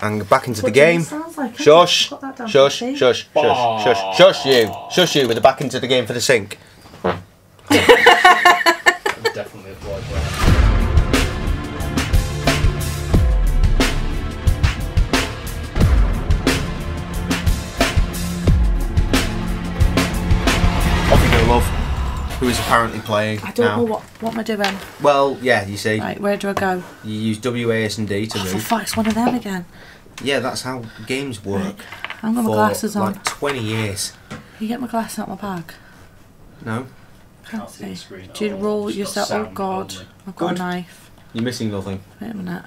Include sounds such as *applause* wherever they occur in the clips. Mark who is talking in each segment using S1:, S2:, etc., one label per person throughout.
S1: and back into
S2: What
S1: the game.
S2: like it?
S1: Shush,
S2: Put that down,
S1: shush, shush, shush, shush, shush you, shush you with the back into the game for the sink. *laughs*
S3: Definitely applaud that.
S1: Who is apparently playing
S2: I don't
S1: now.
S2: know what what am I doing.
S1: Well, yeah, you see,
S2: Right, where do I go?
S1: you use WAS and D to
S2: Oh, for
S1: move.
S2: fuck, it's one of them again.
S1: Yeah, that's how games work.
S2: I've got my glasses on.
S1: like 20 years.
S2: Can you get my glasses out of my bag?
S1: No,
S2: Can't
S3: Can't see the screen.
S2: Do you
S3: Oh,
S2: roll
S3: it's
S2: yourself? Oh god,
S3: only.
S2: I've got
S1: Good.
S2: a knife.
S1: you're missing nothing.
S2: Wait a minute.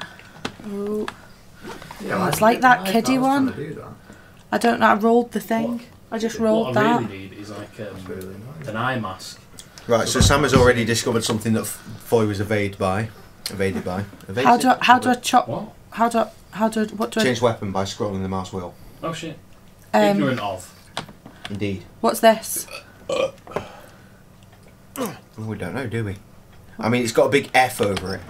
S2: Oh,
S4: Yeah,
S2: It's like that kiddie
S4: I
S2: one.
S4: do that.
S2: I don't know. I rolled the thing. I just rolled that.
S3: what I
S2: that.
S3: really need is like um, an eye mask.
S1: Right, so Sam has already discovered something that Foy was evaded by. Evaded by. Evaded?
S2: How do I, how do I chop?
S3: What?
S2: How do I, how do I, what do I?
S1: Change weapon by scrolling the mouse wheel.
S3: Oh shit.
S2: Um,
S3: Ignorant of.
S1: Indeed.
S2: what's this?
S1: Oh, we don't know, do we? I mean, it's got a big F over it.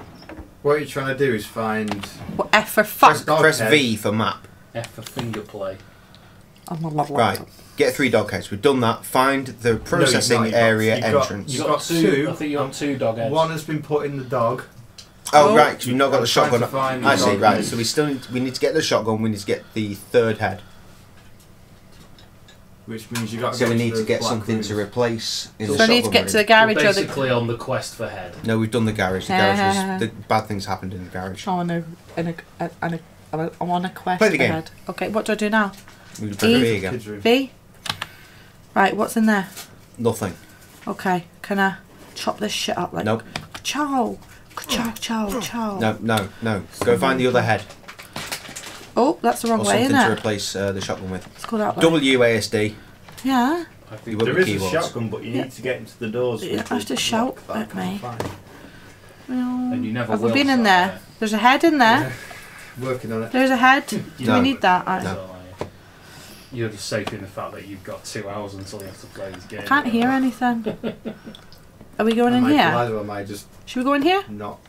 S4: What you're trying to do is find.
S2: What F for
S1: Press,
S2: fuck?
S4: Dog
S1: press. V for map.
S3: F for finger play.
S2: My love
S1: Right. Get three dog heads. We've done that. Find the processing
S4: not. You've got-
S1: area
S4: you've got-
S1: entrance.
S4: You've
S3: You've
S4: got
S3: got two.
S4: two.
S3: I think you got um, two dog heads.
S4: One has been put in the dog.
S1: oh,
S2: Oh.
S1: right. 'cause we've not got
S4: I'm
S1: the
S4: trying to
S1: shotgun.
S4: find
S1: I
S4: the
S1: see.
S4: dog
S1: Right.
S4: head.
S1: So we still need, we need to get the shotgun. We need to get the third head.
S4: Which means you got.
S1: So we need to
S4: the
S1: get something
S4: rooms.
S1: to replace. In
S2: So
S1: the
S2: I need to
S1: shotgun
S2: get to the
S1: room.
S2: garage
S3: We're
S2: or the.
S3: basically on the quest for head.
S1: No, we've done the garage. The garage was *laughs* the bad things happened in the garage.
S2: Oh, no. In a, in a, I'm on a quest.
S1: Play the game.
S2: ahead. Okay, what do I do now?
S1: We
S2: E.
S1: V again.
S4: Kids'
S2: Right, what's in there?
S1: Nothing.
S2: Okay, can I chop this shit up like?
S1: Nope.
S2: Chow, chow, chow, chow.
S1: No, no, no. Go find the other head
S2: Oh, that's the wrong
S1: or
S2: way,
S1: something
S2: isn't it?
S1: something to replace uh, the shotgun with.
S2: It's called go that way.
S1: WASD.
S2: Yeah.
S3: I think
S1: won't
S4: There
S1: be
S4: a shotgun, but you
S2: Yeah.
S4: need to get into the doors.
S2: You have to shout
S4: lock that I
S2: at me.
S4: find.
S3: And you never
S2: Have we been in
S3: start
S2: there? There's a head in there. *laughs*
S4: Working on it.
S2: There's a head. *laughs* Do
S1: No.
S2: we need that? I,
S1: No.
S3: So, like, you're just safe in the fact that you've got two hours until you have to play this game.
S2: I can't hear anything. *laughs* Are we going
S4: I
S2: in
S4: might,
S2: here?
S4: Either I just
S2: Should we go in here?
S4: not.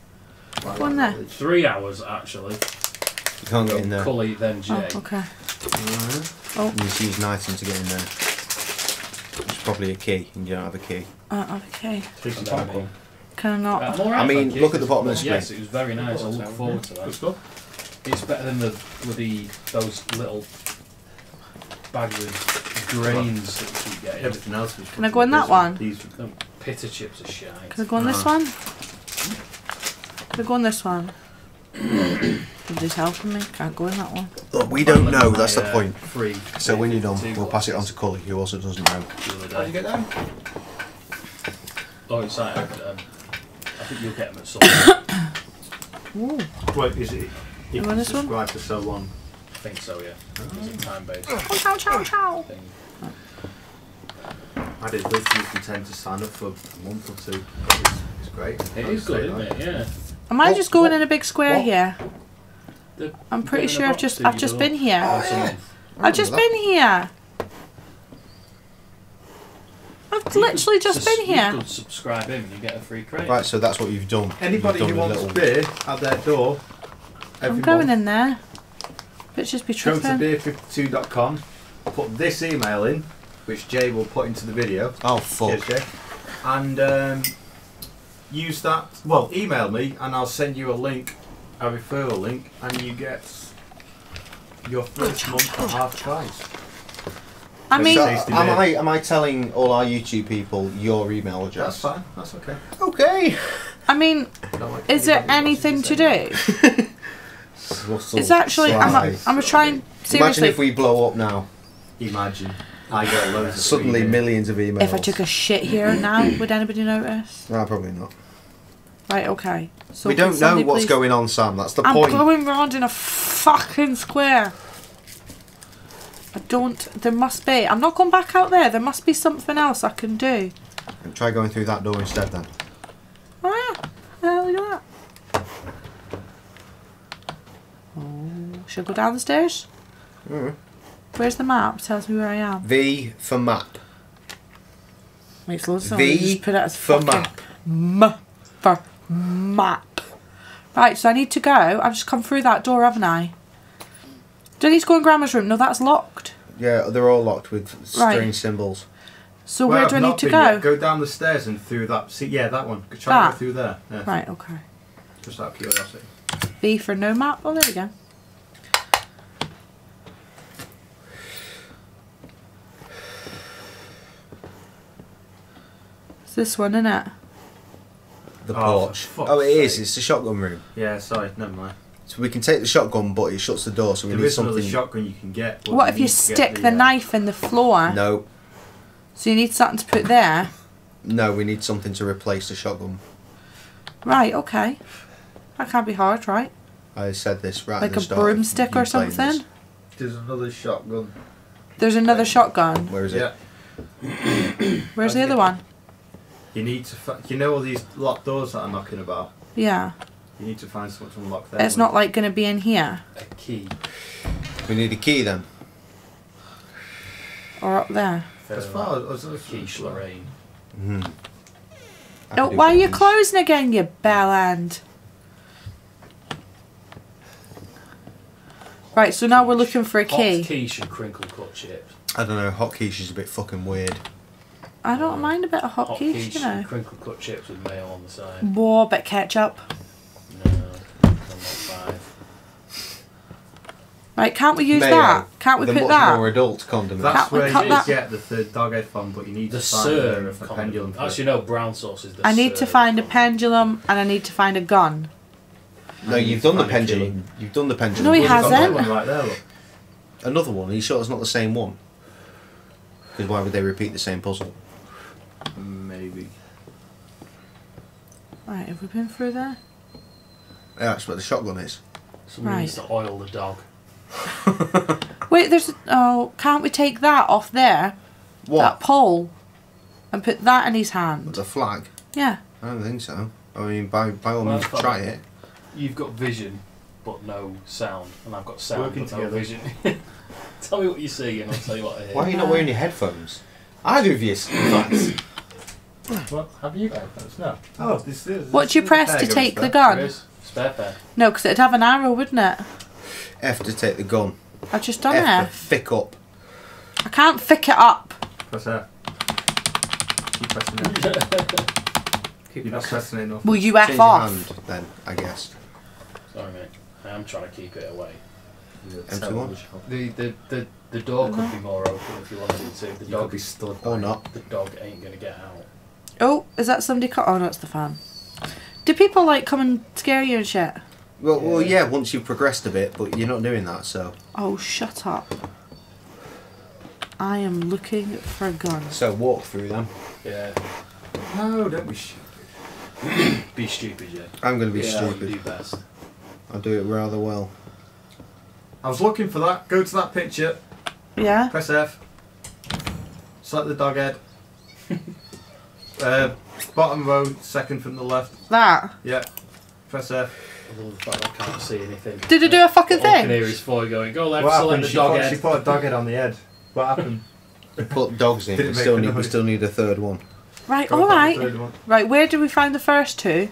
S2: Go in there.
S3: Three hours actually.
S1: You can't get in there.
S3: Cully then Jay.
S2: Oh, okay.
S1: You need to use an item to get in there. It's probably a key, and you don't have a key.
S2: Uh, okay.
S4: Take
S3: And
S4: some
S3: then
S4: popcorn.
S2: Can I not?
S3: Uh, I'm alright,
S1: I mean,
S3: thank you.
S1: look at the bottom of the
S3: Yes, it was very nice. I look forward to
S4: Good
S3: that.
S4: stuff.
S3: It's better than the bloody those little bags of grains that you keep getting.
S4: Everything else was.
S2: Can I go in that one?
S4: These.
S3: The pita chips are shite.
S2: Can I go on this one? Can I go on this one? Somebody's helping me. Can't go in that one.
S1: Look, we don't know. That's the
S3: uh,
S1: point.
S3: Free.
S1: So when you're done, we'll pass it on to Cully, who also doesn't know.
S4: How'd you get down?
S3: Oh, it's like, um, I think you'll get them at some *coughs* point.
S2: Ooh.
S4: Wait, is it?
S2: You
S4: You
S2: want this one?
S4: subscribe for so long.
S3: I think so, yeah. It's a time based
S2: Chow, chow, chow.
S3: thing.
S4: I did this. You can tend to sign up for a month or two. It's, it's great.
S3: It
S4: I'd
S3: is good, isn't it? Yeah.
S2: Am I
S1: What-
S2: just going
S1: what-
S2: in a big square
S1: what?
S2: here?
S3: The-
S2: I'm pretty
S3: Get in a
S2: sure I've just I've just been here.
S3: once a month.
S2: I've just been here. I've literally just
S3: Sus-
S2: been
S3: You
S2: here.
S3: could subscribe in and you get a free crate.
S1: Right, so that's what you've done.
S4: Anybody
S1: you've
S4: who
S1: done a
S4: wants
S1: little-
S4: beer at their door. Every
S2: I'm going
S4: month,
S2: in there. Bitches be true.
S4: Go to beer52.com. Put this email in, which Jay will put into the video.
S1: Oh fuck!
S4: Cheers, Jay. And um, use that. Well, email me and I'll send you a link, a referral link, and you get your first month at half price.
S2: I mean,
S1: So, am. I am I telling all our YouTube people your email address?
S4: That's fine. That's okay.
S1: Okay.
S2: I mean,
S4: like
S2: is there anything to
S4: email. *laughs*
S2: do? It's actually. I'm.
S1: Sly.
S2: I'm trying.
S1: Imagine
S2: Seriously,
S1: if we blow up now.
S4: Imagine. I get loads of *laughs*
S1: Suddenly,
S4: free beer.
S1: millions of emails.
S2: if I took a shit here now, would anybody notice?
S1: No, probably not.
S2: Right. Okay. So
S1: we don't know
S2: somebody
S1: what's
S2: please-
S1: going on, Sam. That's the
S2: I'm
S1: point.
S2: going round in a fucking square. I don't. There must be. I'm not going back out there. There must be something else I can do.
S1: Try going through that door instead, then.
S2: Oh yeah. Hell yeah. Oh, should I go down the stairs?
S1: Mm.
S2: Where's the map? Tells me where I am.
S1: V for map.
S2: Makes loads of sense.
S1: V
S2: Just put it as
S1: for map.
S2: M for map. Right, so I need to go. I've just come through that door, haven't I? Do I need to go in Grandma's room? No, that's locked.
S1: Yeah, they're all locked with
S2: Right.
S1: strange symbols.
S2: So
S4: Well,
S2: where do I
S4: I've
S2: need to go?
S4: yet. Go down the stairs and through that. See, yeah, that one. Try and go through there. Yeah.
S2: Right, okay.
S4: Just out of curiosity.
S2: B for no map. Oh, there we go. It's this one, isn't it?
S1: The
S4: Oh,
S1: porch.
S4: for fuck's
S1: Oh, it is.
S4: sake.
S1: It's the shotgun room.
S4: Yeah, sorry, never mind.
S1: So we can take the shotgun, but it shuts the door, so we
S4: There
S1: need
S4: is another
S1: something.
S4: shotgun you can get. but
S2: what if you
S4: need to get
S2: stick the,
S4: uh,
S2: knife in the floor?
S1: No,
S2: So you need something to put there.
S1: no, we need something to replace the shotgun.
S2: Right, okay. That can't be hard, right?
S1: I said this right. at
S2: like
S1: the
S2: a
S1: start
S2: broomstick
S1: you
S2: or
S1: playing
S2: something.
S1: this.
S4: There's another shotgun.
S2: There's another shotgun.
S1: Where is it?
S4: Yeah.
S2: Where's the other one?
S4: You need to. Fi- you know all these locked doors that I'm knocking about.
S2: Yeah.
S4: You need to find someone to unlock them.
S2: It's not like going to be in here
S3: A key.
S1: We need a key then.
S2: or up there.
S4: As far as, as,
S3: Quiche Lorraine.
S1: Hmm. I
S2: Oh,
S1: could do
S2: why are you closing again, you bell end? Right, so now we're looking for a key.
S3: Hot
S2: key.
S3: quiche and crinkle cut chips.
S1: I don't know. Hot quiche is a bit fucking weird.
S2: I don't mind a bit of hot,
S3: Hot
S2: quiche,
S3: quiche
S2: you know.
S3: crinkle cut chips with mayo on the side.
S2: More bit ketchup.
S3: No, I'm not five.
S2: Right, can't we use
S1: Mayo,
S2: that? Can't we
S1: the
S2: put
S1: much
S2: that?
S1: more adult condiment.
S4: That's
S2: Can't
S4: where you
S2: that-
S4: get the third dog head from, but you need
S3: The
S4: to find
S3: sir of
S4: a
S3: condiment.
S4: pendulum.
S3: Actually,
S4: it.
S3: no, brown sauce is the
S2: I need to
S3: sir
S2: find a pendulum and I need to find a gun.
S1: no,
S4: And
S1: you've
S4: you
S1: done the
S4: find key.
S1: pendulum. You've done the pendulum.
S2: No, he hasn't.
S4: another one right there, look.
S1: Another one. Are you sure it's not the same one? Because why would they repeat the same puzzle?
S4: Maybe.
S2: Right, have we been through there?
S1: Yeah, that's where the shotgun is.
S3: Someone needs to oil the dog. *laughs*
S2: Wait, there's. Oh, can't we take that off there? That pole? And put that in his hand?
S1: The flag?
S2: Yeah.
S1: I don't think so. I mean, by by all
S3: Well,
S1: means,
S3: that's
S1: try it.
S3: You've got vision, but no sound, and I've got sound
S4: Working
S3: but no
S4: together.
S3: vision. *laughs* tell me what you see, and I'll tell you what I hear.
S1: Why are you not wearing your headphones? Either of you, *laughs* in fact.
S3: What have you got?
S4: No. Oh, this is.
S2: What do you press to take the gun?
S3: is spare pair.
S2: No, because it'd have an arrow, wouldn't it?
S1: F to take the gun.
S2: I've just done
S1: F
S2: it.
S1: to thick up.
S2: I can't fick it up.
S4: Press that. Keep pressing it. *laughs*
S3: Keep
S4: You're not pressing it enough.
S2: Will you
S1: Change
S2: F
S1: your
S2: off?
S1: hand, then, I guess.
S3: Sorry, mate. I am trying to keep it away.
S1: Empty one?
S3: The the the, the door could be more open if you wanted it to. The
S4: You could
S3: dog
S4: be stood
S1: Or not.
S3: The dog ain't gonna get out.
S2: Oh, is that somebody? Co- oh, no, it's the fan. Do people like come and scare you and shit?
S1: Well, well,
S3: Yeah.
S1: yeah. Once you've progressed a bit, but you're not doing that, so
S2: Oh, shut up. I am looking for a gun.
S1: so walk through them.
S3: Yeah.
S4: No, don't be stupid. *coughs*
S3: Be stupid, yeah.
S1: I'm going to be
S3: yeah, You
S1: stupid.
S3: do best.
S1: I'll do it rather well.
S4: I was looking for that. Go to that picture.
S2: Yeah?
S4: Press F. Select the dog head. Uh, bottom row, second from the left.
S2: That.
S4: Yeah. Press F.
S3: I love the fact I can't see anything.
S2: Did it do a fucking
S3: All I can hear is Foy going, go left,
S4: What
S3: select
S4: happened?
S3: the
S4: She
S3: dog
S4: put, she put a dog head on the head. What happened?
S1: Put dogs in.
S4: Didn't
S1: We
S4: make
S1: still need. We
S4: noise.
S1: still need a third one.
S2: Right,
S4: Go for the
S2: alright.
S4: third one.
S2: Right, where did we find the first two?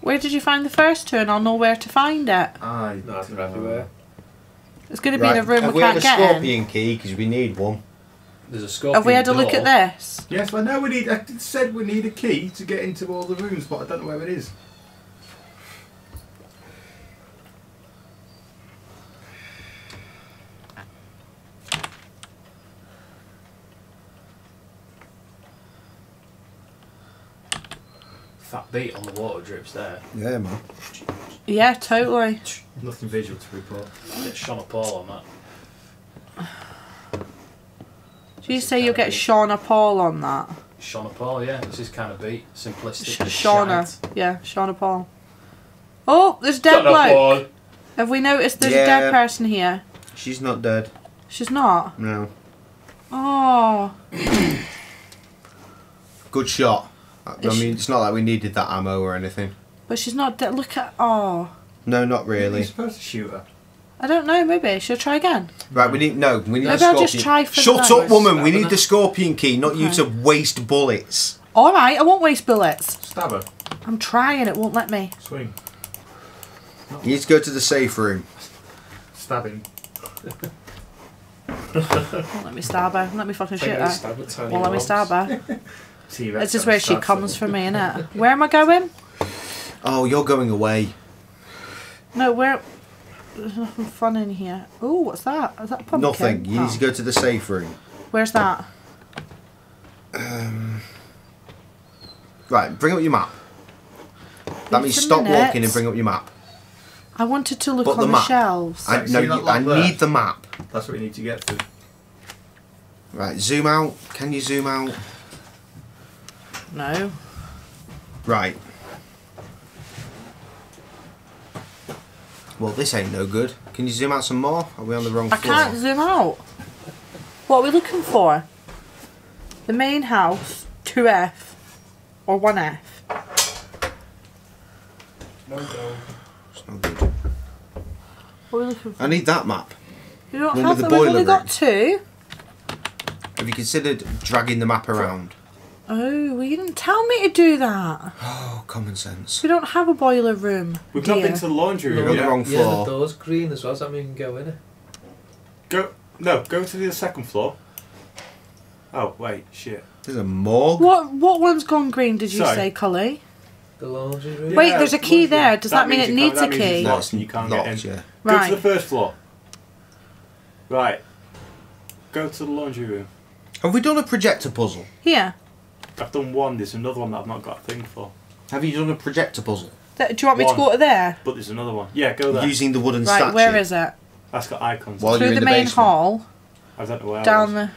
S2: Where did you find the first two? And I'll know where to find it.
S4: I
S3: No,
S4: don't
S3: they're everywhere.
S4: know.
S2: It's going to be in a room
S1: Have
S2: we
S1: we had
S2: can't
S1: a
S2: get in.
S1: scorpion key? Because we need one.
S3: There's a scorpion
S2: Have we had a look at this?
S4: Yes, I know we need. I said we need a key to get into all the rooms, but I don't know where it is.
S3: Fat beat on the water drips there.
S1: Yeah, man.
S2: Yeah, totally.
S4: Nothing visual to report.
S3: Get Shauna Paul on that.
S2: Did you say you'll get Shauna Paul on that?
S3: Shauna Paul, yeah. This is kind of beat. Simplistic.
S2: Sh- Shauna.
S3: shite.
S2: Yeah, Shauna Paul. Oh, there's dead
S3: Shauna
S2: bloke.
S3: Paul.
S2: Have we noticed there's a
S1: Yeah.
S2: dead person here?
S1: She's not dead.
S2: She's not.
S1: No.
S2: Oh, *coughs*
S1: Good shot. I
S2: Is
S1: I
S2: she-
S1: mean, it's not like we needed that ammo or anything.
S2: but she's not dead. Look at. Oh,
S1: No, not
S4: You're
S1: really.
S4: supposed to shoot her.
S2: I don't know. Maybe should I try again?
S1: Right, we need no. We need
S2: Maybe
S1: a
S2: I'll
S1: scorpion.
S2: just try for
S1: Shut
S2: the
S1: up, woman. We need the scorpion key, not you
S2: Okay.
S1: to waste bullets.
S2: All right, I won't waste bullets.
S4: Stab her.
S2: I'm trying. It won't let me.
S4: Swing.
S1: You need to go to the safe room.
S4: Stabbing.
S2: Oh, let me stab her. Let me fucking shoot
S5: a
S2: her.
S5: stab at tiny
S2: Well, let me
S5: mobs.
S2: stab her.
S4: T-Rex
S2: This is where she comes
S4: someone.
S2: from me, innit? *laughs* Where am I going?
S1: Oh, you're going away.
S2: No, where? There's nothing fun in here. Oh, what's that? Is that a pumpkin?
S1: Nothing. You
S2: Oh.
S1: need to oh. go to the safe room.
S2: Where's that?
S1: Um, right, bring up your map. That
S2: Wait
S1: means stop
S2: minute.
S1: walking and bring up your map.
S2: I wanted to look
S1: But
S2: on
S1: the
S2: the, shelves.
S1: I, no, you, I
S4: there?
S1: need the map.
S4: That's what we need to get to.
S1: Right, zoom out. Can you zoom out?
S2: No.
S1: Right. Well, this ain't no good. Can you zoom out some more? Are we on the wrong
S2: I
S1: floor?
S2: can't zoom out. What are we looking for? The main house, 2F, or 1F?
S5: No go.
S1: It's no good.
S2: What are we looking for?
S1: I need that map.
S2: You don't
S1: one
S2: have
S1: with
S2: that.
S1: the
S2: We've only got
S1: room.
S2: two.
S1: Have you considered dragging the map around?
S2: Oh, well, you didn't tell me to do that.
S1: Oh, common sense.
S2: We don't have a boiler room.
S4: We've not
S2: dear.
S4: been to the laundry
S1: You're
S4: room
S1: on the
S4: yet.
S1: wrong
S5: Yeah, the door's green as well, so that means you can go in it.
S4: Go. No, go to the second floor. Oh wait, shit.
S1: There's a morgue.
S2: What what one's gone green? Did you
S4: Sorry.
S2: say, Cully?
S5: The laundry room.
S2: Wait, there's a key there. Does that mean it needs
S4: that
S2: a
S4: means it's
S2: key?
S1: No,
S4: locked and you can't
S1: locked,
S4: get in.
S1: yeah. Right.
S4: Go to the first floor. Right. Go to the laundry room.
S1: Have we done a projector puzzle?
S2: Here.
S4: I've done one. There's another one that I've not got a thing for.
S1: Have you done a projector puzzle?
S2: Th- Do you want me
S4: One.
S2: to go to there?
S4: But there's another one. Yeah, go there.
S1: Using the wooden
S2: Right,
S1: statue.
S2: where is it?
S4: That's got icons.
S1: While
S2: Through the,
S1: the
S2: main
S1: basement.
S2: hall.
S4: I don't know where.
S2: Down
S4: else.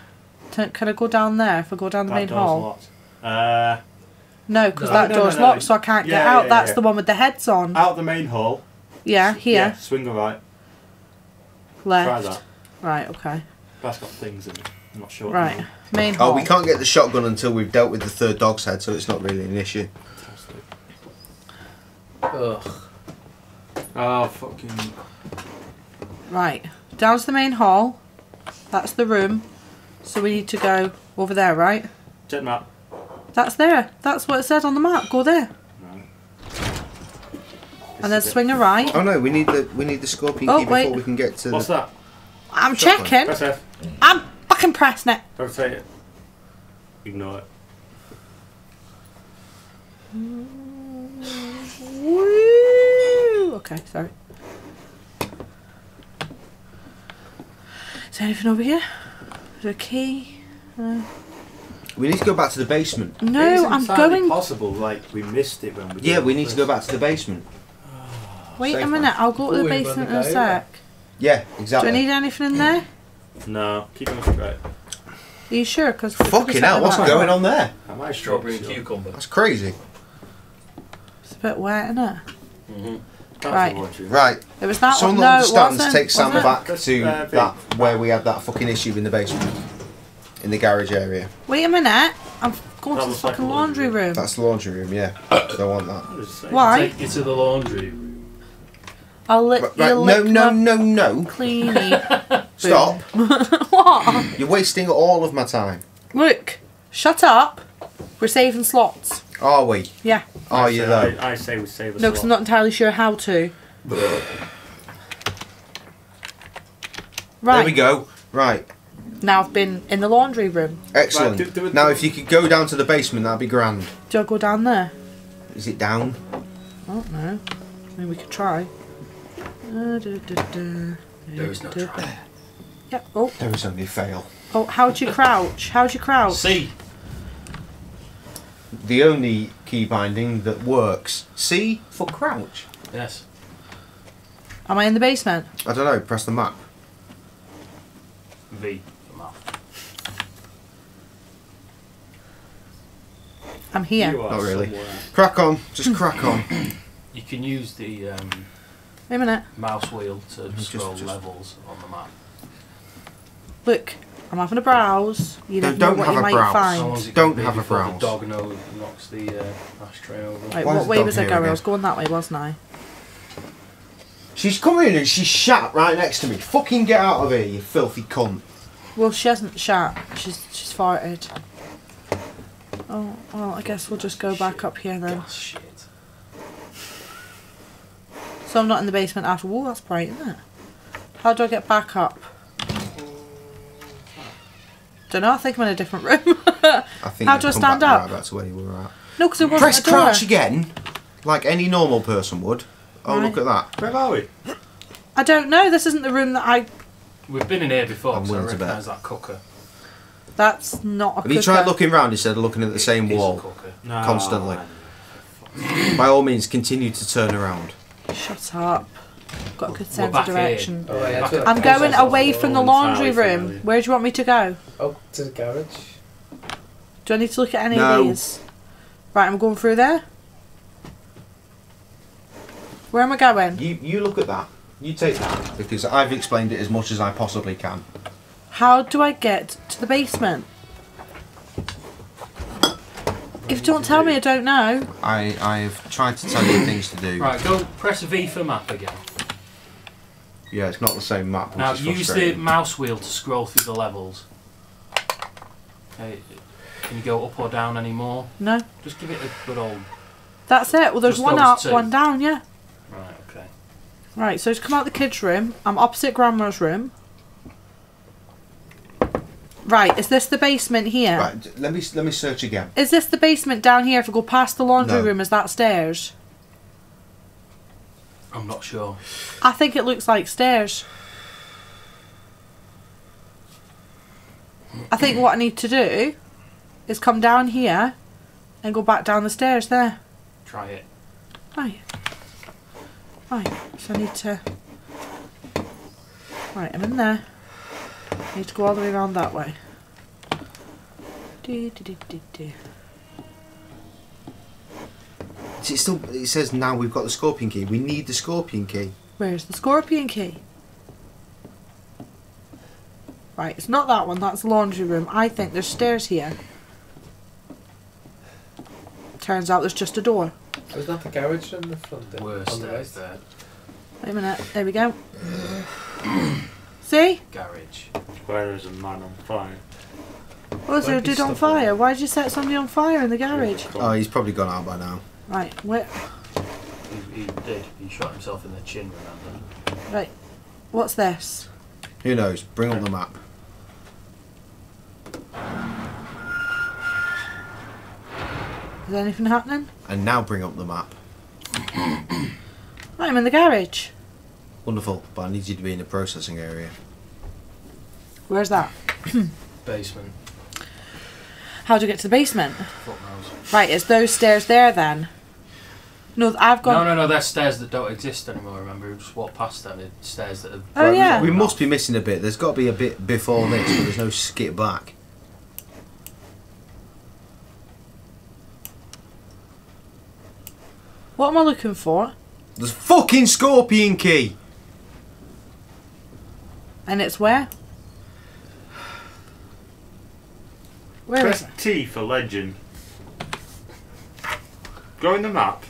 S2: the. Can I go down there if I go down the
S4: That
S2: main
S4: door's
S2: hall?
S4: locked. Uh,
S2: No, because
S5: No.
S2: that
S4: No, no,
S2: door's
S4: no, no.
S2: locked, so I can't get out.
S4: yeah,
S2: That's
S4: yeah.
S2: the one with the heads on.
S4: out the main hall.
S2: yeah, here,
S4: Yeah, swing right. Try
S2: left.
S4: that.
S2: Right, okay.
S4: That's got things in it. I'm not sure.
S2: Right,
S4: they are.
S2: main hall.
S1: Oh, we can't get the shotgun until we've dealt with the third dog's head, so it's not really an issue.
S5: Ugh.
S4: Oh fucking.
S2: Right, down to the main hall. That's the room. So we need to go over there, right?
S4: Jet map.
S2: That's there. That's what it said on the map. Go there.
S4: No.
S2: And then
S4: This is it.
S2: swing a right.
S1: Oh no, we need the we need the scorpion
S2: Oh,
S1: key before we can get to
S4: What's
S1: the.
S4: that?
S2: I'm
S1: Shotgun.
S2: checking.
S4: Press F.
S2: I'm fucking pressing it.
S4: say it. Ignore it.
S2: Woo! Okay, sorry. Is there anything over here? Is there a key? Uh,
S1: We need to go back to the basement.
S4: It is
S2: no, I'm going.
S4: possible. Like we missed it when we.
S1: Yeah, we
S4: it
S1: need to go back to the basement.
S2: Wait a
S1: safe
S2: minute, I'll go to the basement
S5: the
S2: in a sec.
S1: Yeah, exactly.
S2: Do
S1: exactly.
S2: I need anything in there?
S4: No, keep going straight.
S2: Are you sure? Because
S1: Fucking hell, what's going on there?
S4: Am I
S5: Strawberry and
S4: sure?
S5: cucumber.
S1: That's crazy.
S2: It's a bit wet, isn't it?
S5: Mm-hmm.
S2: Right.
S4: the laundry room.
S1: Right,
S2: It was that
S1: someone
S2: one. No, it
S1: understands.
S2: wasn't.
S1: Take Sam
S2: was it?
S1: back
S4: That's,
S1: to
S4: uh,
S1: that where we had that fucking issue in the basement, in the garage area.
S2: Wait a minute. I'm going
S4: That
S2: to the
S4: looks like
S2: fucking
S4: a laundry
S2: laundry room.
S1: That's the laundry room. Yeah, *coughs* don't want that.
S4: I was saying.
S2: Why?
S3: Take you to the laundry room.
S2: I'll lick
S1: Right,
S2: you
S1: right, no,
S2: lick
S1: no,
S2: my
S1: no, no.
S2: cleany. *laughs*
S1: Stop. *laughs*
S2: what?
S1: You're wasting all of my time.
S2: Look, shut up. We're saving slots.
S1: Are we?
S2: Yeah.
S1: Are
S4: I
S1: you
S4: say-
S1: though?
S4: I, I say we save a
S2: No, because I'm not entirely sure how to. Right.
S1: There we go. Right.
S2: Now I've been in the laundry room.
S1: Excellent.
S4: Right, do- do it-
S1: now, if you could go down to the basement, that'd be grand.
S2: Do I go down there?
S1: Is it down?
S2: I don't know. I mean, we could try. Uh,
S5: There is no try.
S2: Yeah. Oh,
S1: There is only fail.
S2: oh. How'd you crouch? How'd you crouch?
S3: C.
S1: The only key binding that works. C for crouch.
S3: Yes.
S2: Am I in the basement?
S1: I don't know. Press the map.
S3: V. for mouth.
S2: I'm here.
S4: You are
S1: Not really.
S4: somewhere.
S1: Crack on. Just crack on.
S3: You can use the um,
S2: Wait a minute.
S3: mouse wheel to
S1: Just-
S3: scroll
S1: just-
S3: levels on the map.
S2: Look, I'm having a browse. You
S1: No,
S2: never know
S1: don't
S2: what
S1: have
S2: you
S1: a
S2: might
S1: browse.
S3: How
S2: find.
S3: long is it
S1: Don't have a browse.
S3: The dog no, knocks the uh, ashtray over.
S2: Right,
S1: Why
S2: what way was I
S1: here
S2: going? I was going that way, wasn't I?
S1: She's come in and she's shat right next to me. Fucking get out of here, you filthy cunt.
S2: Well, she hasn't shat. She's she's farted. Oh well, I guess we'll just go back up here then.
S3: Gas shit.
S2: So I'm not in the basement after. all. that's bright, isn't it? How do I get back up? Don't know. I think I'm in a different room. *laughs*
S1: I think
S2: How do I stand
S1: back
S2: up?
S1: Right back to where you were at.
S2: no, because it wasn't
S1: Press
S2: a door.
S1: crouch again, like any normal person would. Oh, look at that.
S4: Where are we?
S2: I don't know. This isn't the room that I.
S3: We've been in here before,
S1: I'm
S3: so I
S1: willing to bet.
S3: recognise that cooker.
S2: That's not a
S1: Have you tried looking round instead of looking at the same
S3: It is a
S1: wall?
S4: No.
S1: Constantly. By all means, continue to turn around.
S2: Shut up. Got a good sense of direction.
S5: Oh, yeah,
S3: Back at-
S2: I'm going away from the laundry room.
S4: really.
S2: Where do you want me to go?
S5: Oh, to the garage.
S2: Do I need to look at any
S1: No.
S2: of these? Right, I'm going through there. Where am I going?
S1: You you look at that. You take that because I've explained it as much as I possibly can.
S2: How do I get to the basement? If you don't tell me, I don't know.
S1: I I've tried to tell you things to do.
S3: Right, go press V for map again.
S1: Yeah, it's not the same map.
S3: Now use the mouse wheel to scroll through the levels. Okay, can you go up or down anymore?
S2: No,
S3: Just give it a good old.
S2: that's it. Well, there's one up,
S3: two.
S2: one down. Yeah.
S3: Right, okay.
S2: Right. So to come out the kids' room, I'm opposite Grandma's room. Right. Is this the basement here?
S1: Right, let me let me search again.
S2: Is this the basement down here? If we go past the laundry
S1: No.
S2: room, is that stairs?
S3: I'm not sure.
S2: I think it looks like stairs. I think what I need to do is come down here and go back down the stairs there.
S3: Try it.
S2: Right. Right. So I need to. Right, I'm in there. I need to go all the way around that way. Do, do, do, do, do.
S1: It still it says now we've got the scorpion key. We need the scorpion key.
S2: Where's the scorpion key? Right, it's not that one, that's the laundry room. I think there's stairs here. Turns out there's just a door.
S5: Was that the garage on the front there?
S3: Worst
S5: on the
S3: stairs
S5: right?
S3: there.
S2: Wait a minute, there we go. *clears throat* See?
S3: Garage.
S4: Where is a man on fire?
S2: Oh, is there a dude on fire?
S5: there.
S2: Why did you set somebody on fire in the garage?
S1: Oh, he's probably gone out by now.
S2: Right, where,
S3: He, he did. He shot himself in the chin, remember?
S2: right. What's this?
S1: Who knows? Bring up the map.
S2: Is anything happening?
S1: And now bring up the map.
S2: Right, I'm in the garage.
S1: Wonderful, but I need you to be in the processing area.
S2: Where's that? *coughs*
S3: Basement.
S2: How do I get to the basement?
S3: Knows.
S2: Right, it's those stairs there then. No, I've
S3: No,
S2: gone.
S3: no, no. They're stairs that don't exist anymore. Remember, we just walked past them. They're stairs that have.
S2: Oh, yeah.
S1: We must be missing a bit. There's got to be a bit before this, but there's no skip back.
S2: What am I looking for?
S1: There's fucking scorpion key.
S2: And it's where? Where is
S4: Press
S2: it?
S4: T for legend. Go in the map.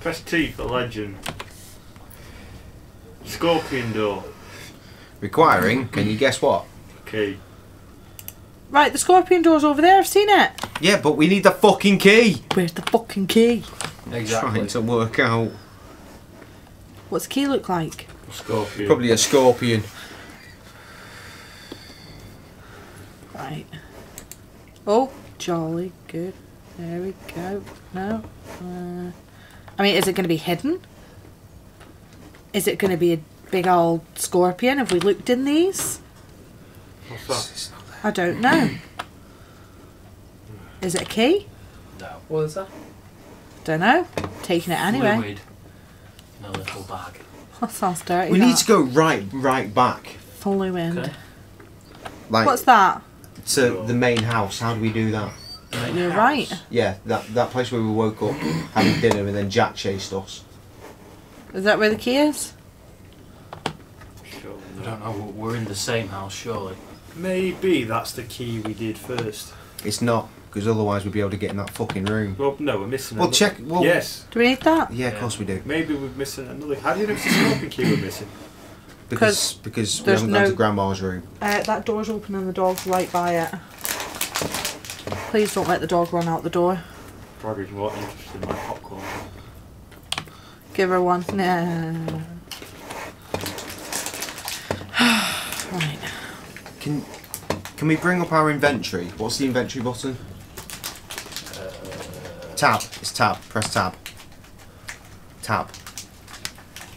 S4: Press T for legend. Scorpion door.
S1: Requiring, can you guess what?
S4: Key.
S2: Right, the scorpion door's over there. I've seen it.
S1: Yeah, but we need the fucking key.
S2: Where's the fucking key?
S3: Exactly.
S1: Trying to work out.
S2: What's the key look like?
S4: Scorpion.
S1: Probably a scorpion.
S2: Right. Oh, jolly good. There we go. No. Uh, I mean, is it going to be hidden? Is it going to be a big old scorpion? Have we looked in these?
S4: What's that?
S1: It's not there.
S2: I don't know. *clears throat* Is it a key?
S3: No.
S5: What is that?
S2: Don't know. Taking it anyway.
S3: Fluid in a little bag.
S2: That sounds dirty.
S1: We
S2: that.
S1: need to go right, right back,
S2: Fluid.
S3: Okay.
S1: like
S2: What's that?
S1: to the main house. How do we do that?
S2: You're right.
S1: Yeah, that that place where we woke up, having dinner, and then Jack chased us.
S2: Is that where the key is?
S4: Sure,
S3: I don't know. we're- We're in the same house, surely.
S6: Maybe that's the key we did first.
S1: It's not, because otherwise we'd be able to get in that fucking room.
S6: Well, no, we're missing.
S1: Well,
S6: another-
S1: check. Well,
S6: Yes,
S2: Do we need that?
S1: Yeah, of course we do.
S6: maybe we're missing another. How do you know it's the scorpion key we're missing?
S1: Because because we
S2: there's
S1: haven't gone
S2: no-
S1: to Grandma's room.
S2: Uh, that door's open and the dog's right by it. Please don't let the dog run out the door.
S6: Probably more interested in my popcorn.
S2: Give her one. No. *sighs* right.
S1: Can can we bring up our inventory? What's the inventory button? Tab. It's tab. Press tab. Tab.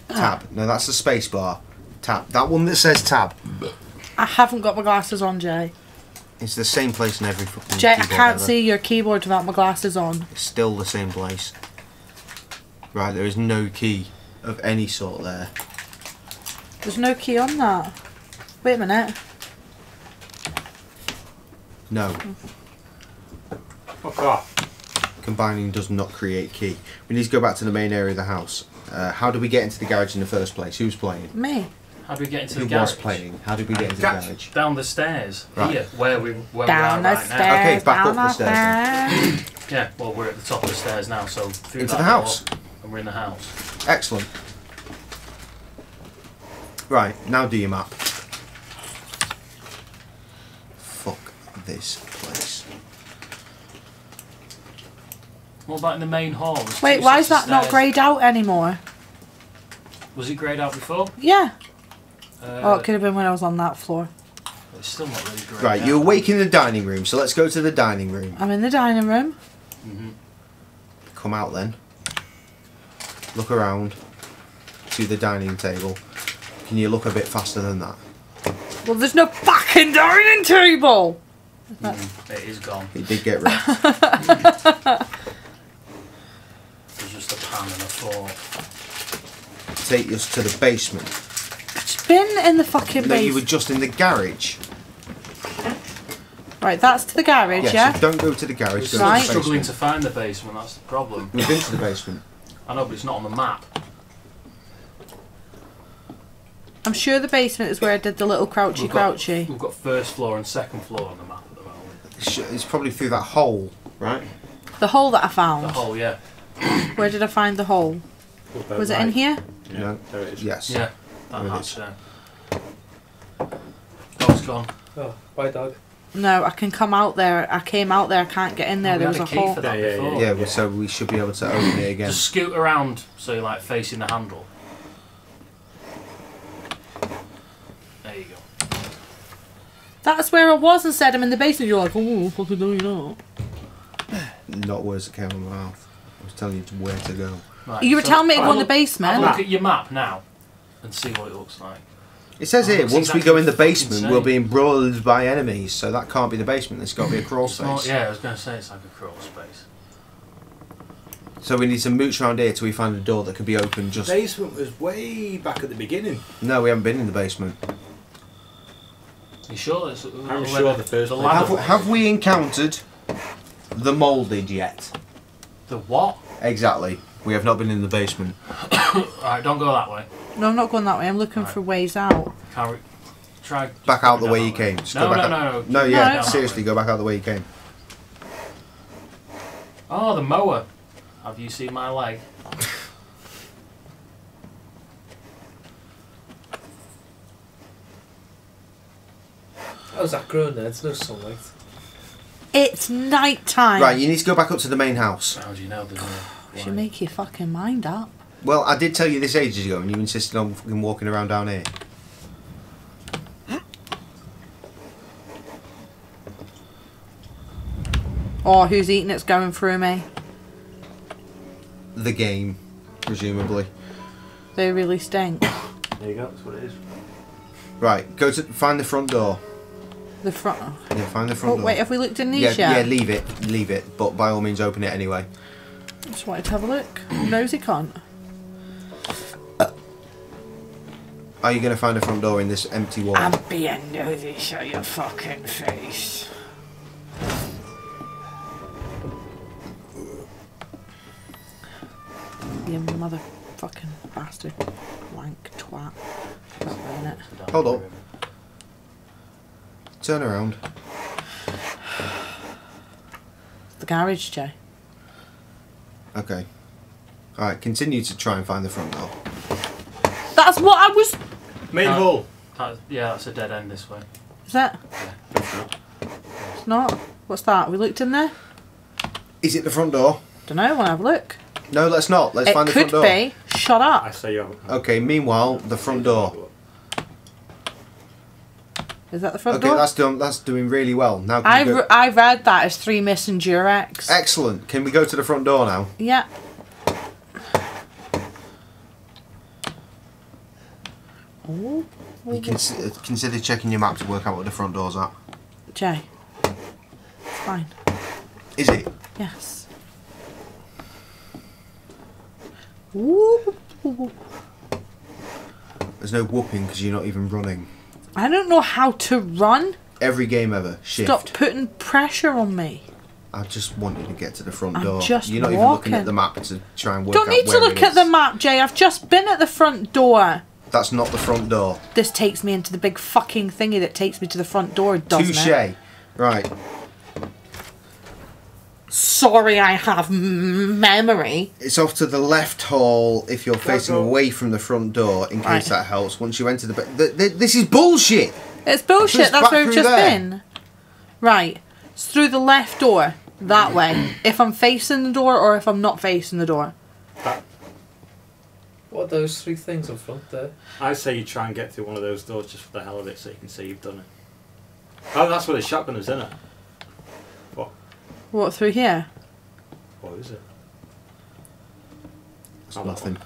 S1: Ah. Tab. No, that's the space bar. Tab. That one that says tab.
S2: I haven't got my glasses on, Jay.
S1: It's the same place in every fucking
S2: Jay, I
S1: keyboard
S2: can't
S1: ever.
S2: see your keyboard without my glasses on.
S1: It's still the same place. Right, there is no key of any sort there.
S2: There's no key on that. Wait a minute.
S1: No.
S6: Fuck off.
S1: Combining does not create key. We need to go back to the main area of the house. Uh, how do we get into the garage in the first place? Who's playing?
S2: Me.
S3: How do we get into
S1: Who
S3: the garage?
S1: was playing? How did we get into
S4: Catch.
S1: the garage?
S3: Down the stairs.
S1: Right.
S3: Here, where we where
S2: Down
S3: we are
S2: the
S3: right
S2: stairs.
S1: Okay, back
S2: down
S1: up the stairs
S2: stairs.
S3: Yeah, well we're at the top of the stairs now, so through
S1: Into
S3: that
S1: the house.
S3: door, and we're in the house.
S1: Excellent. Right, now do your map. Fuck this place.
S3: What about in the main hall? There's
S2: Wait, why is that
S3: of
S2: not greyed out anymore?
S3: Was it greyed out before?
S2: Yeah.
S3: Uh,
S2: oh, it could have been when I was on that floor.
S3: It's still not really greyed
S1: Right,
S3: out.
S1: you're awake in the dining room, so let's go to the dining room.
S2: I'm in the dining room.
S3: Mhm.
S1: Come out then. Look around to the dining table. Can you look a bit faster than that?
S2: Well, there's no fucking dining table.
S3: Mm, it is gone.
S1: It did get wrecked. *laughs*
S3: There's just a pan and a fork.
S1: Take us to the basement.
S2: It's been in the fucking
S1: No, you were just in the garage.
S2: Right, that's to the garage,
S1: Yes,
S2: yeah?
S1: so don't go to the garage.
S3: We're
S1: Go
S3: still
S1: to
S2: Right.
S1: the
S3: struggling to find the basement. That's the problem.
S1: We've been to the basement.
S3: I know, but it's not on the map.
S2: I'm sure the basement is where I did the little crouchy
S3: We've got,
S2: crouchy.
S3: we've got first floor and second floor on the map at the moment.
S1: It's it's probably through that hole, right?
S2: The hole that I found.
S3: The hole, yeah.
S2: Where did I find the hole?
S6: About
S2: Was it in here?
S6: Yeah,
S1: No.
S6: there it is.
S1: Yes.
S3: Yeah, that
S1: There it
S3: hatch
S1: is.
S3: there. Oh, it's gone.
S5: Oh, bye, dog.
S2: No, I can come out there. I came out there. I can't get in there.
S3: We
S2: there
S3: had
S2: was a
S3: key
S2: hole.
S3: for that
S6: Yeah, yeah,
S3: before.
S1: Yeah, well, so we should be able to open it again.
S3: Just scoot around so you're like facing the handle. There you go.
S2: That's where I was and said I'm in the basement. You're like, oh, fucking no, you're not.
S1: Not words that came out of my mouth. I telling you where to go.
S3: Right,
S2: You were
S3: so
S2: telling me to
S3: have
S2: go
S3: a
S2: in the
S3: look- Have a
S2: basement.
S3: look at your map now and see what it looks like.
S1: It says
S3: Oh,
S1: here,
S3: it's
S1: once we go in the basement,
S3: same.
S1: we'll be embroiled by enemies. So that can't be the basement. It's got to be a crawl
S3: It's not-
S1: space.
S3: yeah, I was going to say it's like a crawl space.
S1: So we need to mooch around here till we find a door that could be opened. Just The
S6: Basement was way back at the beginning.
S1: no, we haven't been in the basement.
S3: You sure? It's,
S6: I'm sure the first
S3: the.
S1: Have, have we encountered the molded yet?
S3: The what?
S1: Exactly. We have not been in the basement. *coughs*
S3: Alright, don't go that way.
S2: No, I'm not going that way. I'm looking
S3: Right.
S2: for ways out.
S3: Can't re- try.
S1: Back out the
S3: down
S1: way
S3: that
S1: you came. Just
S3: No,
S1: go back
S3: no,
S1: out.
S3: no, no.
S1: No,
S3: Keep
S1: yeah,
S3: going down that
S1: seriously, go back out the way you came.
S3: Oh, the mower. Have you seen my leg?
S5: How's that grown there? It's no sunlight.
S2: It's night time.
S1: Right, you need to go back up to the main house.
S3: How do you know there's no
S2: Should make your fucking mind up.
S1: Well, I did tell you this ages ago, and you insisted on fucking walking around down here.
S2: Oh, who's eating it's going through me?
S1: The game, presumably.
S2: They really stink.
S6: There you go, that's what it is.
S1: Right, go to find the front door.
S2: The front.
S1: Yeah, find the front
S2: Oh,
S1: door.
S2: wait, have we looked in
S1: yeah,
S2: these
S1: yeah,
S2: yet?
S1: leave it, leave it. But by all means, open it anyway.
S2: Just wanted to have a look. *clears throat* Nosy cunt.
S1: Uh, are you going to find the front door in this empty wall?
S2: I'm being nosy, show your fucking face. You motherfucking bastard. Wank twat. Not doing it.
S1: Hold up. Turn around.
S2: The garage, Jay.
S1: Okay. All right, continue to try and find the front door.
S2: That's what I was.
S6: Main hall.
S3: That, yeah, that's a dead end this way.
S2: Is that? It's not. What's that? We looked in there?
S1: Is it the front door?
S2: Don't know. Want to have a look?
S1: No, let's not. Let's
S2: it
S1: find the
S2: could
S1: front door.
S2: Could be. Shut
S4: I
S2: up.
S4: say you.
S1: Okay. Meanwhile, the front door.
S2: Is that the front
S1: Okay,
S2: door?
S1: that's done. That's doing really well. Now,
S2: I,
S1: go-
S2: I read that as three missing Durex.
S1: excellent. Can we go to the front door now?
S2: yeah. Oh,
S1: You can uh, consider checking your map to work out what the front door's at.
S2: Jay. It's fine.
S1: Is it?
S2: Yes. Ooh.
S1: There's no whooping because you're not even running.
S2: I don't know how to run.
S1: Every game ever. Shift.
S2: Stop putting pressure on me.
S1: I just want you to get to the front
S2: I'm
S1: door.
S2: just
S1: you're not even looking at the map to try and work
S2: Don't need to look at the map, Jay. I've just been at the front door.
S1: That's not the front door.
S2: This takes me into the big fucking thingy that takes me to the front door, doesn't
S1: Touche.
S2: it?
S1: Right.
S2: Sorry, I have memory.
S1: It's off to the left hall if you're facing
S4: go.
S1: away from the front door, in case
S2: Right.
S1: that helps. Once you enter the... Ba- th- th- this is bullshit!
S2: It's bullshit.
S1: Just
S2: That's where we've just
S1: there.
S2: been. Right. It's through the left door. That way. if I'm facing the door or if I'm not facing the door.
S5: What are those three things in front there?
S4: I say you try and get through one of those doors just for the hell of it, so you can say you've done it. Oh, that's where the shotgun is, isn't it? What?
S2: What, through here?
S4: What is it?
S1: It's nothing.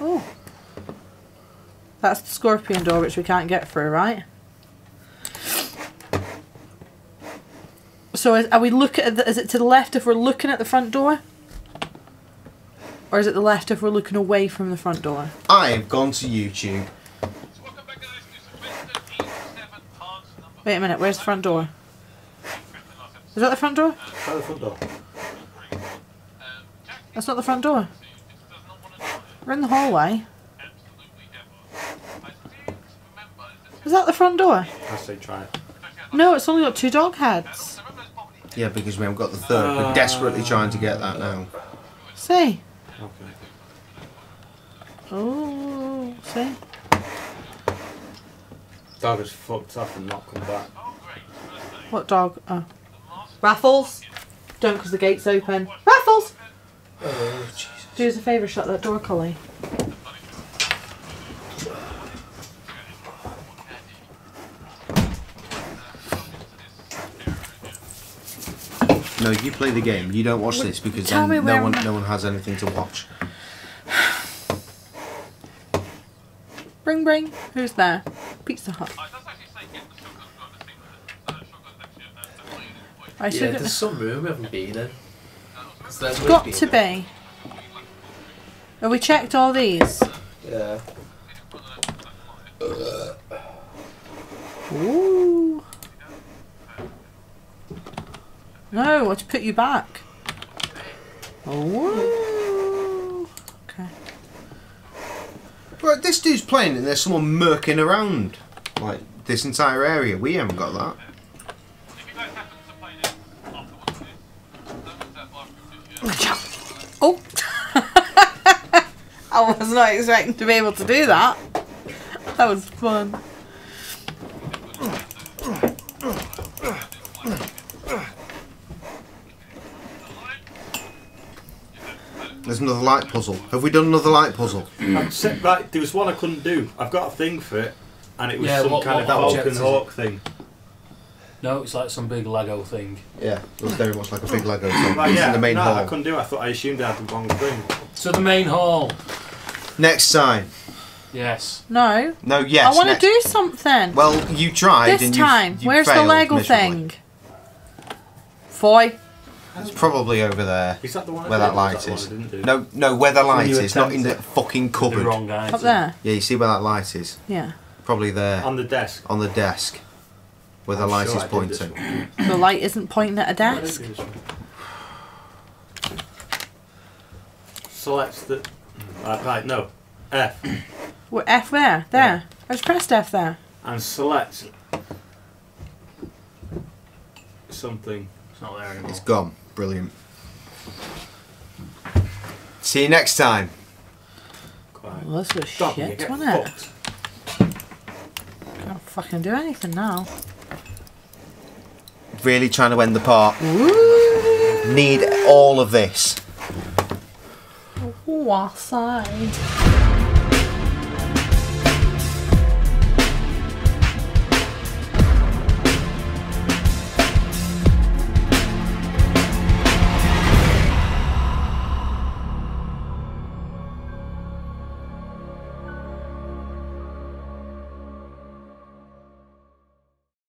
S2: Oh. That's the scorpion door which we can't get through, right? So is, are we look at the, is it to the left if we're looking at the front door? Or is it the left if we're looking away from the front door?
S1: I have gone to YouTube.
S2: Wait a minute, where's the front door? Is that the front door?
S4: Try the front door.
S2: That's not the front door. We're in the hallway. Is that the front door?
S4: I say try it.
S2: No, it's only got two dog heads.
S1: Yeah, because we haven't got the third. We're uh. desperately trying to get that now.
S2: See?
S4: Okay.
S2: Oh, see?
S4: Dog has fucked up and not come back.
S2: What dog? Oh. Raffles? Don't because the gate's open. Raffles!
S5: Oh, Jesus.
S2: Do us a favour, shut that door, Collie.
S1: No, you play the game. You don't watch this because
S2: Tell
S1: then no one, no one has anything to watch. *sighs*
S2: Bring, bring. Who's there? Pizza Hut. I
S5: Yeah,
S2: should
S5: there's *laughs* some room we haven't been in. 'Cause then
S2: It's
S5: we've
S2: got
S5: been
S2: to
S5: in.
S2: be. Have we checked all these?
S5: Yeah.
S2: Ooh. No, I to put you back. Oh. Okay.
S1: But this dude's playing and there's someone murking around. Like, this entire area. We haven't got that.
S2: Oh. I was not expecting to be able to do that. That was fun.
S1: There's another light puzzle. Have we done another light puzzle?
S4: Set, right, there was one I couldn't do. I've got a thing for it, and it was
S3: Yeah,
S4: some
S3: what-
S4: kind
S3: what
S4: of Falcon
S3: object is it?
S4: Hawk thing.
S3: No, it's like some big Lego thing.
S1: Yeah, it was very much like a big Lego thing.
S4: Right, yeah,
S1: in the main
S4: no, I couldn't do it. I thought I assumed I had the wrong thing.
S3: So the main hall.
S1: Next time.
S3: Yes.
S2: No.
S1: No, yes.
S2: I want to
S1: next-
S2: do something.
S1: Well, you tried
S2: this
S1: and you
S2: time.
S1: you
S2: Where's the
S1: failed
S2: Lego
S1: miserably.
S2: thing? Foy.
S1: It's probably over there.
S4: Is that the one I
S1: Where
S4: did?
S1: that
S4: or
S1: light
S4: was that the
S1: is.
S4: one I didn't do?
S1: No, no, where the light
S6: you
S1: is, not in the
S6: attempt
S1: fucking
S3: The
S1: cupboard.
S3: wrong item.
S2: Up there.
S1: Yeah, you see where that light is?
S2: Yeah.
S1: Probably there.
S4: On the desk.
S1: on the desk. Where the
S4: I'm
S1: light
S4: sure
S1: is
S4: I did this
S1: pointing.
S4: one. *clears throat*
S2: The light isn't pointing at a
S4: I did
S2: desk.
S4: do this one. Select the. Right, right, no. F.
S2: What F where? There. I just pressed F there.
S4: And select something.
S3: It's not there anymore.
S1: It's gone. Brilliant. See you next time.
S4: Quiet.
S2: Well, this was
S4: Dog, you
S2: shit,
S4: get
S2: wasn't it?
S4: fucked.
S2: Can't fucking do anything now.
S1: Really trying to end the part.
S2: Ooh.
S1: Need all of this.
S2: I say.